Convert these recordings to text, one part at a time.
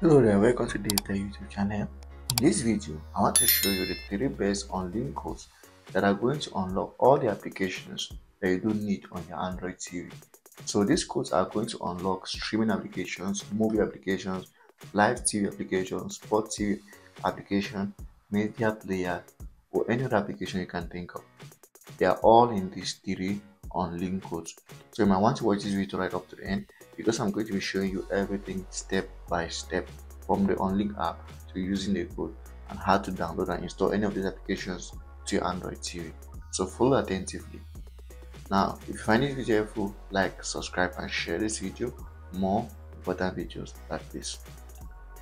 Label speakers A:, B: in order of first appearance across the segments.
A: Hello there, welcome to DaveTech YouTube channel. In this video, I want to show you the three best unlinked codes that are going to unlock all the applications that you don't need on your Android TV. So these codes are going to unlock streaming applications, movie applications, live TV applications, sport TV application, media player, or any other application you can think of. They are all in these three unlinked codes. So you might want to watch this video right up to the end because I'm going to be showing you everything step by step from the unlink app to using the code and how to download and install any of these applications to your Android TV. So follow attentively. Now, if you find this video helpful, like, subscribe and share this video more important videos like this.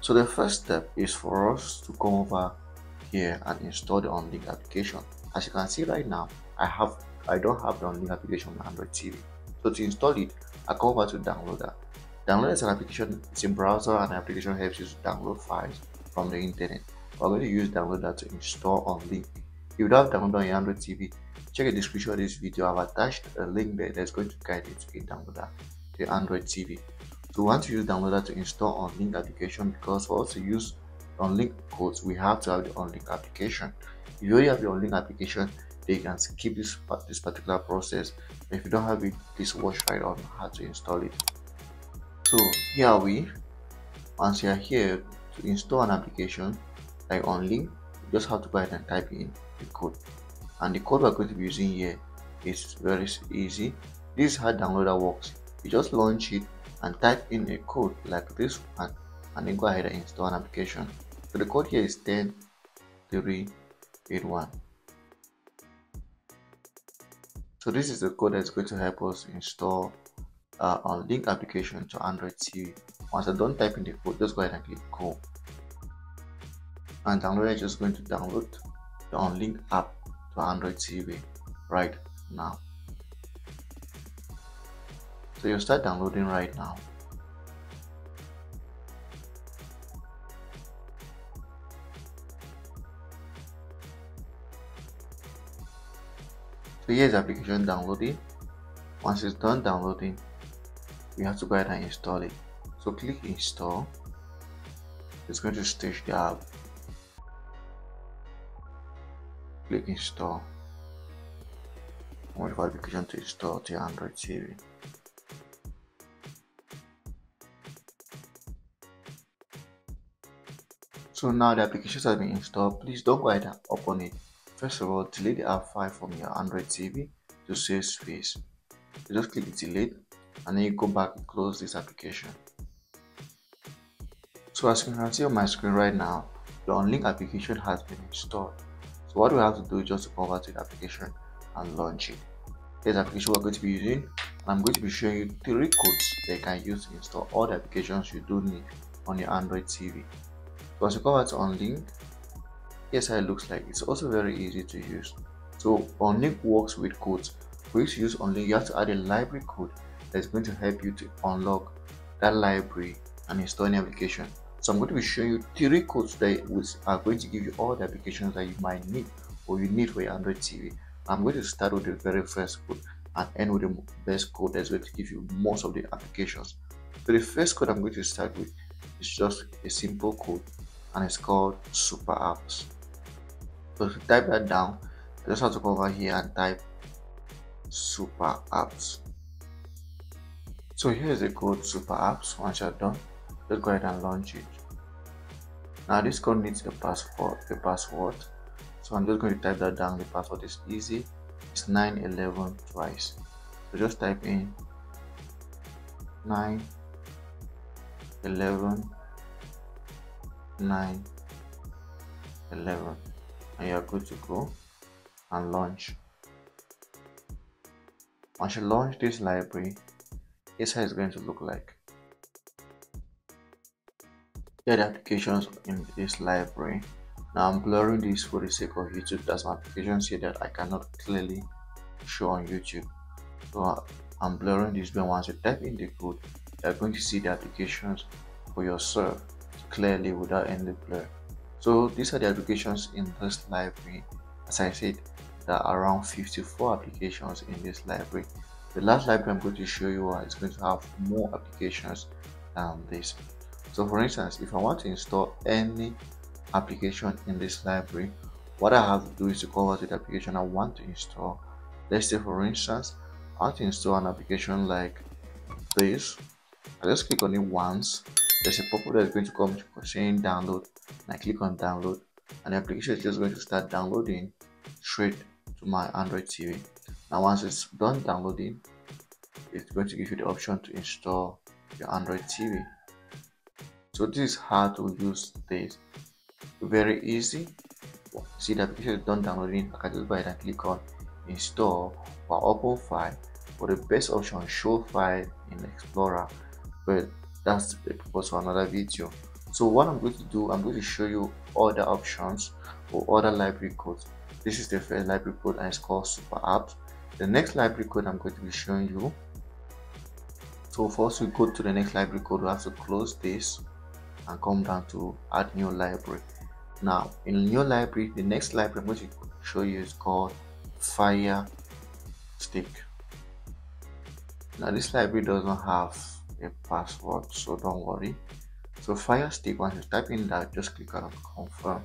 A: So the first step is for us to come over here and install the unlink application. As you can see right now, I have I don't have the unlink application on Android TV. So to install it, Over to Downloader. Downloader is an application, it's in browser and the application helps you to download files from the internet. We're going to use Downloader to install Unlink. If you don't have Downloader on your Android TV, check the description of this video. I've attached a link there that's going to guide you to get Downloader to your Android TV. So we want to use Downloader to install Unlink application because for us to use Unlink codes, we have to have the Unlink application. If you already have the Unlink application, you can skip this this particular process. If you don't have it please watch right on how to install it. So here we once you are here to install an application like only you just have to go ahead and type in the code. And the code we're going to be using here is very easy. This is how downloader works. You just launch it and type in a code like this one and then go ahead and install an application. So the code here is 10381 so this is the code that's going to help us install uh, Link application to Android TV. Once I don't type in the code, just go ahead and click go. And download is just going to download the Unlink app to Android TV right now. So you start downloading right now. Here's the application downloading. Once it's done downloading, we have to go ahead and install it. So click install. It's going to stage the app. Click install. Wait for application to install to Android TV. So now the application has been installed. Please don't go ahead and open it First of all, delete the app file from your Android TV to save space. You just click delete and then you go back and close this application. So as you can see on my screen right now, the Unlink application has been installed. So what we have to do is just to over to the application and launch it. Here's the application we're going to be using and I'm going to be showing you three codes that you can use to install all the applications you do need on your Android TV. So as you come over to Unlink, it looks like. It's also very easy to use. So unlink works with codes. To use unlink you have to add a library code that's going to help you to unlock that library and install any application. So i'm going to be showing you three codes that are going to give you all the applications that you might need or you need for your android tv i'm going to start with the very first code and end with the best code that's going to give you most of the applications. So the first code i'm going to start with is just a simple code and it's called super apps so type that down. Just have to go over here and type super apps. So here's the code super apps. Once you're done just go ahead and launch it. Now this code needs a password a password. So i'm just going to type that down. The password is easy. It's 911 twice. So just type in 9 11 9 11 and you're good to go and launch. Once you launch this library here's how it's going to look like. Here the applications in this library. Now i'm blurring this for the sake of youtube. That's my applications here that i cannot clearly show on youtube. So i'm blurring this but once you type in the code you're going to see the applications for yourself clearly without any blur so these are the applications in this library as i said there are around 54 applications in this library the last library i'm going to show you is going to have more applications than this So for instance, if I want to install any application in this library, what I have to do is to go over to the application I want to install. Let's say for instance, I want to install an application like this. I just click on it once. There's a pop-up that's going to come saying download. And I click on download and the application is just going to start downloading straight to my Android TV. Now once it's done downloading, it's going to give you the option to install your Android TV. So this is how to use this. Very easy. See the application is done downloading. I can just go ahead and click on install or open file. For the best option, show file in Explorer. But that's the purpose for another video. So what I'm going to do, I'm going to show you other options or other library codes. This is the first library code and it's called Super Apps. The next library code I'm going to be showing you so first we go to the next library code we have to close this and come down to add new library now in new library the next library i'm going to show you is called fire stick now this library doesn't have a password so don't worry. So fire stick once you type in that just click on confirm.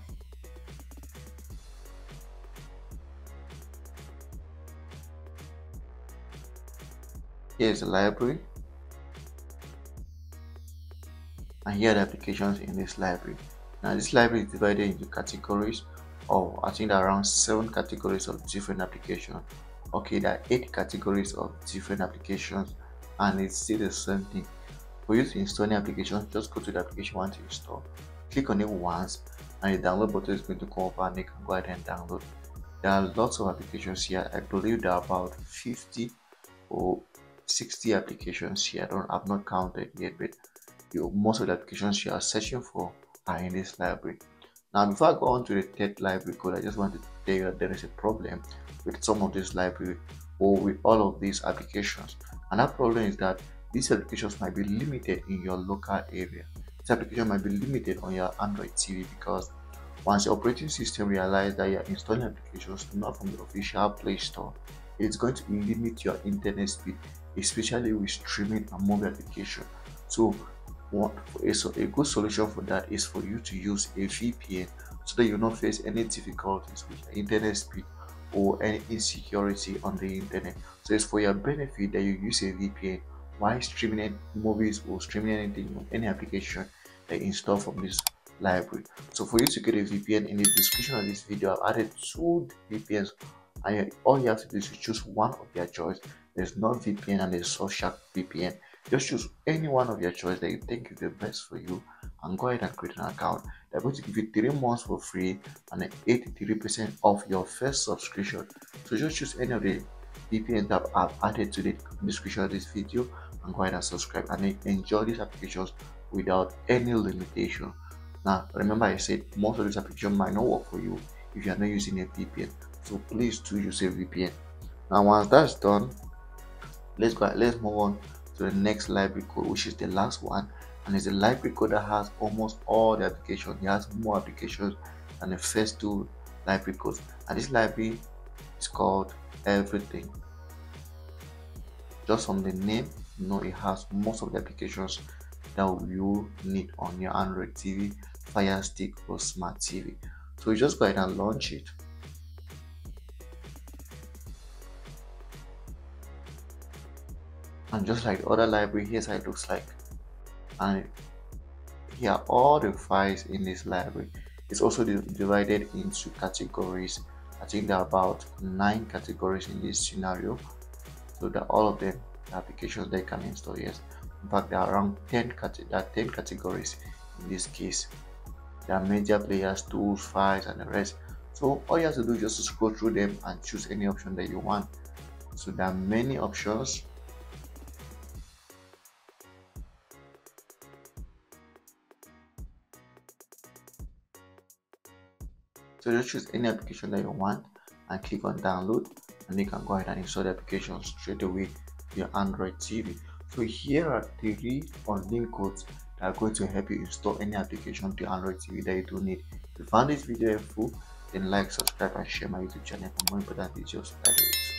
A: Here's the library. And here are the applications in this library. Now this library is divided into categories of i think around seven categories of different applications. Okay there are eight categories of different applications and it's still the same thing. For you to install any application just go to the application you want to install. Click on it once and the download button is going to come up and you can go ahead and download. There are lots of applications here. I believe there are about 50 or 60 applications here. I don't i've not counted yet but you, most of the applications you are searching for are in this library. Now, before I go on to the third library code, I just want to tell you that there is a problem with some of this library or with all of these applications. Another problem is that these applications might be limited in your local area. This application might be limited on your Android TV because once the operating system realizes that you're installing applications not from the official Play Store, it's going to limit your internet speed, especially with streaming and mobile application. So a, so a good solution for that is for you to use a VPN so that you don't face any difficulties with internet speed or any insecurity on the internet. So it's for your benefit that you use a VPN while streaming movies or streaming anything on any application that you install from this library. So for you to get a VPN in the description of this video, I've added two VPNs and all you have to do is to choose one of your choice. There's NordVPN and there's Surfshark VPN. Just choose any one of your choice that you think is the best for you and go ahead and create an account. They're going to give you three months for free and 83% off your first subscription. So just choose any of the VPN that I've added to the description of this video and go ahead and subscribe and enjoy these applications without any limitation. Now, remember I said most of these applications might not work for you if you are not using a VPN. So please do use a VPN. Now, once that's done, let's go. Let's move on to the next library code which is the last one and it's a library code that has almost all the applications it has more applications than the first two library codes and this library is called everything. Just from the name you know it has most of the applications that you need on your android tv fire stick or smart tv so you just go ahead and launch it. And just like the other library here's how it looks like and here are all the files in this library. It's also divided into categories. I think there are about nine categories in this scenario. So that all of them the applications they can install yes. In fact there are around 10 there are 10 categories in this case. There are major players tools files and the rest. So all you have to do is just to scroll through them and choose any option that you want. So there are many options So just choose any application that you want and click on download and you can go ahead and install the application straight away to your Android TV. So here are three link codes that are going to help you install any application to Android TV that you do need. If you found this video helpful, then like, subscribe and share my YouTube channel for more important videos like this.